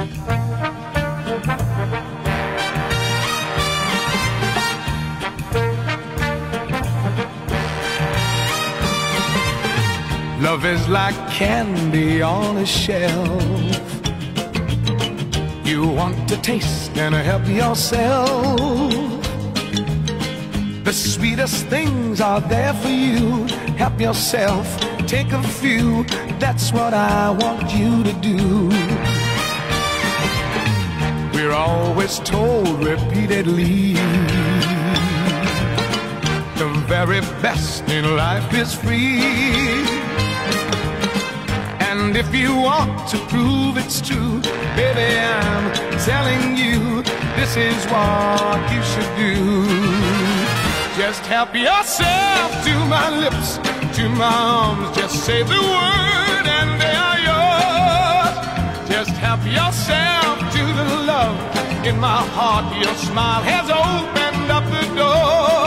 Love is like candy on a shelf. You want to taste and help yourself. The sweetest things are there for you. Help yourself, take a few. That's what I want you to do. We're always told repeatedly the very best in life is free. And if you want to prove it's true, baby, I'm telling you, this is what you should do. Just help yourself to my lips, to my arms. Just say the word and they are yours. Just help yourself to the love in my heart. Your smile has opened up the door.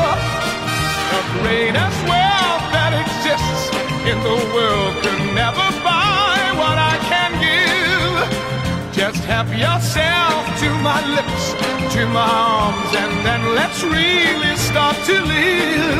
The greatest wealth that exists in the world could never buy what I can give. Just help yourself to my lips, to my arms, and then let's really start to live.